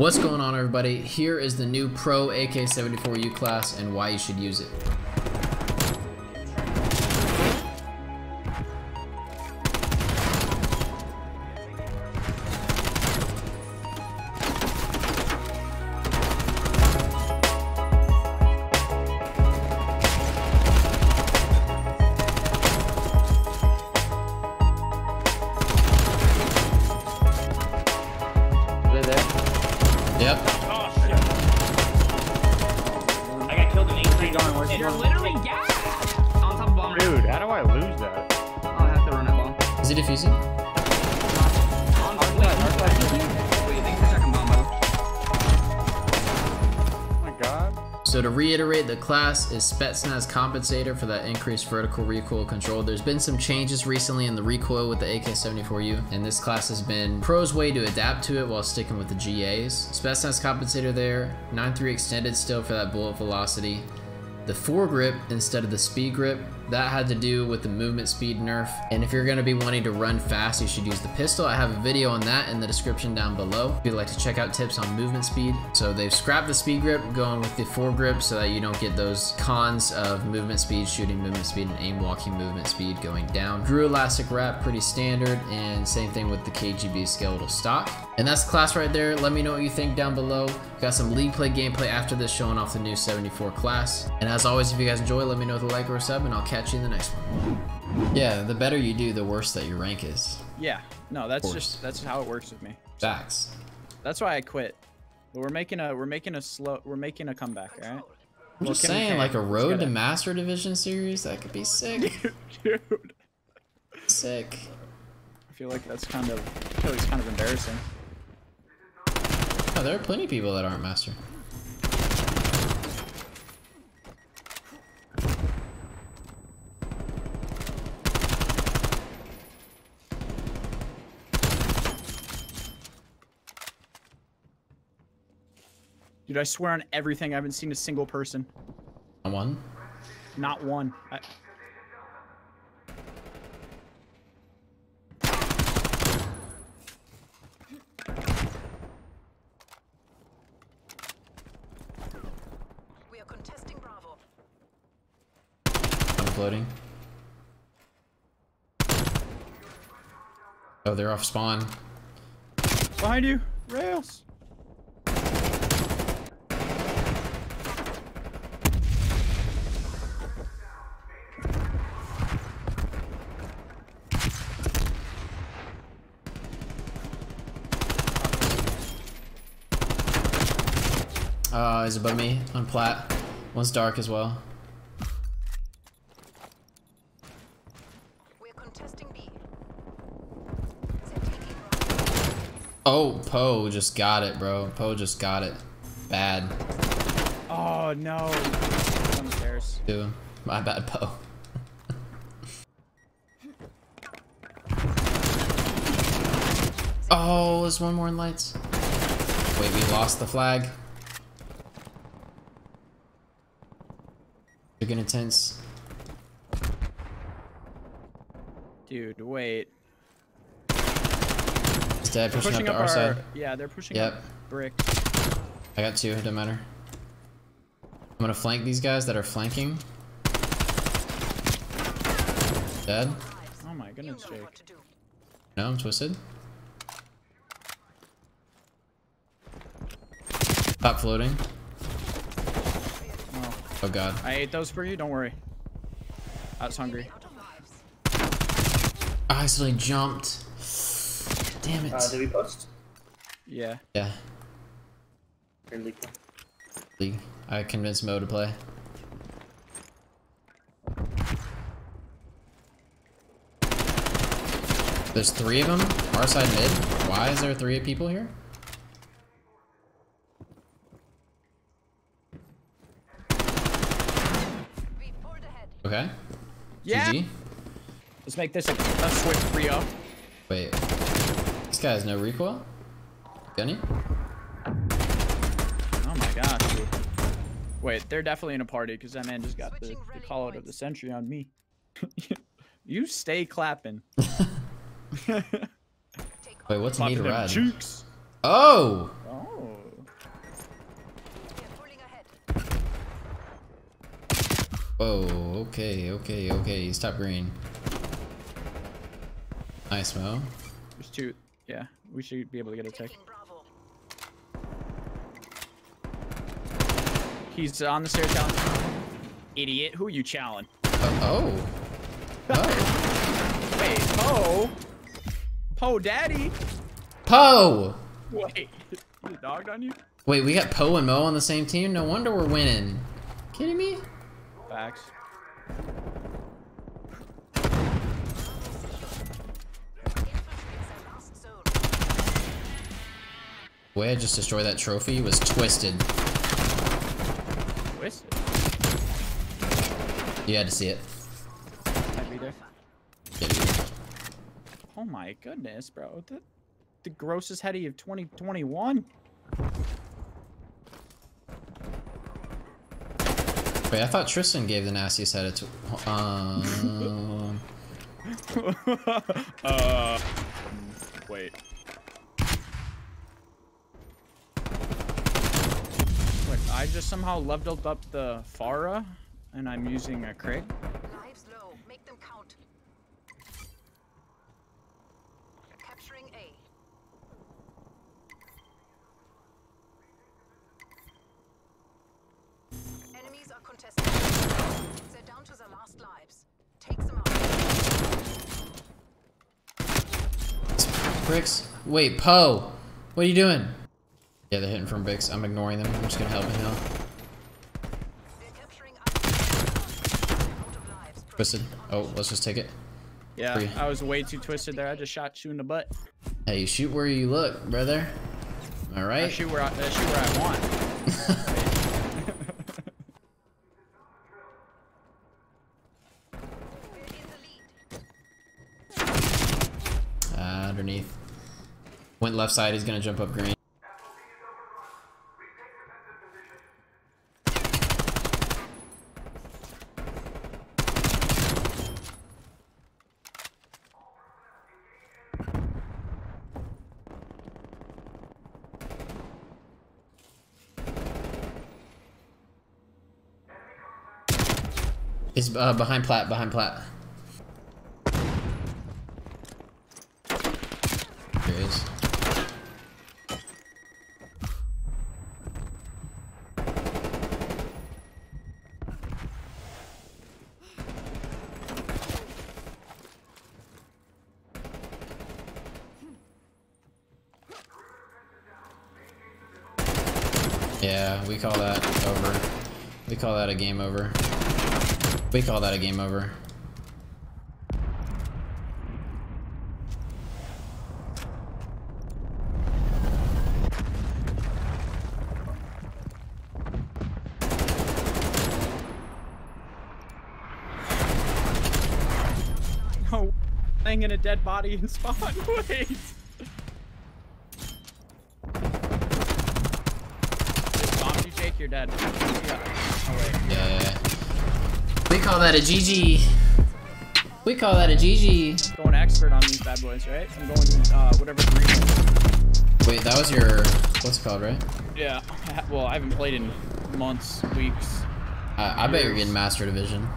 What's going on everybody? Here is the new Pro AK-74U class and why you should use it. Got killed in 18 going? Where's he You're going? literally gas! On top of bomb. Dude, how do I lose that? Oh, I'll have to run that bomb. Is he defusing? On wait, our side. wait, you for a second bomb. Oh my god. So to reiterate, the class is Spetsnaz Compensator for that increased vertical recoil control. There's been some changes recently in the recoil with the AK-74U, and this class has been Pro's way to adapt to it while sticking with the GAs. Spetsnaz Compensator there, 9.3 extended still for that bullet velocity. The foregrip instead of the speed grip, that had to do with the movement speed nerf. And if you're gonna be wanting to run fast, you should use the pistol. I have a video on that in the description down below if you'd like to check out tips on movement speed. So they've scrapped the speed grip, going with the foregrip so that you don't get those cons of movement speed, shooting movement speed, and aim walking movement speed going down. GRU elastic wrap, pretty standard, and same thing with the KGB skeletal stock. And that's class right there. Let me know what you think down below. Got some league play gameplay after this showing off the new 74 class. And as always, if you guys enjoy, let me know with a like or a sub, and I'll catch you in the next one. Yeah, the better you do, the worse that your rank is. Yeah, no, that's just that's how it works with me. Facts. That's why I quit. But we're making a we're making a slow we're making a comeback, all right? I'm just saying, like a road to it. Master Division series, that could be sick. Dude, sick. I feel like that's kind of I feel like it's kind of embarrassing. Oh, there are plenty of people that aren't Master. Dude, I swear on everything, I haven't seen a single person. On one. Not one. I, We are contesting Bravo. I'm floating. Oh, they're off spawn. behind you, rails. He's above me on plat. One's dark as well. We are contesting B. They're taking Bravo. Oh, Poe just got it, bro. Poe just got it. Bad. Oh no. Someone cares. Dude, my bad, Poe. oh, there's one more in lights. Wait, we lost the flag. They're gonna tense. Dude, wait. He's dead, pushing, pushing up up to our our side. yeah, they're pushing Yep. up brick. I got two, it doesn't matter. I'm gonna flank these guys that are flanking. Dead? Oh my You goodness, Jake. what to do. No, I'm twisted. Top floating. Oh, god. I ate those for you. Don't worry. I was hungry. Out. I accidentally jumped. Damn it. Uh, did we post? Yeah. yeah, Or leak? League. I convinced Mo to play. There's three of them. Our side mid. Why is there three people here? Okay. Yeah. GG. Let's make this a, a swift 3-0. Wait. This guy has no recoil? Gunny? Oh my gosh, dude. Wait, they're definitely in a party because that man just got the, Switching the rally call out of the century on me. you stay clapping. Wait, what's me to Clapping them ride? cheeks. Oh! Oh. Whoa, okay, okay, okay. He's top green. Nice, Mo. There's two. Yeah, we should be able to get a tick. He's on the stairs, Talon. Idiot. Who are you challenging? Uh, oh. Oh. Wait, Poe? Poe Daddy? Poe! Wait, the dog on you? Wait, we got Poe and Mo on the same team? No wonder we're winning. Kidding me? Facts. The way I just destroyed that trophy was twisted. Twisted. You had to see it. Might be there. Yeah, dude. Oh my goodness, bro. The, the grossest heady of 2021. Wait, I thought Tristan gave the nastiest head to. Um, uh. Wait. Look, I just somehow leveled up the Farah, and I'm using a Krig. Lives low. Make them count. Bricks. Wait, Poe. What are you doing? Yeah, they're hitting from Bricks. I'm ignoring them. I'm just gonna help him now. We're capturing A. Out. Twisted. Oh, let's just take it. Yeah, Free. I was way too twisted there. I just shot you in the butt. Hey, you shoot where you look, brother. All I right. shoot where I, I shoot where I want. We're in the lead. Uh, underneath. Went left side. He's gonna jump up green. He's uh, behind plat. Behind plat. There he is. Yeah, we call that over. We call that a game over. We call that a game over. No, oh, hanging a dead body in spawn. Wait. Bombed you, Jake. You're dead. Yeah. Oh. Yeah. We call that a GG. We call that a GG. Going expert on these bad boys, right? I'm going uh, whatever. Wait, that was your what's it called, right? Yeah. Well, I haven't played in months, weeks. I, I bet you're getting Master Division.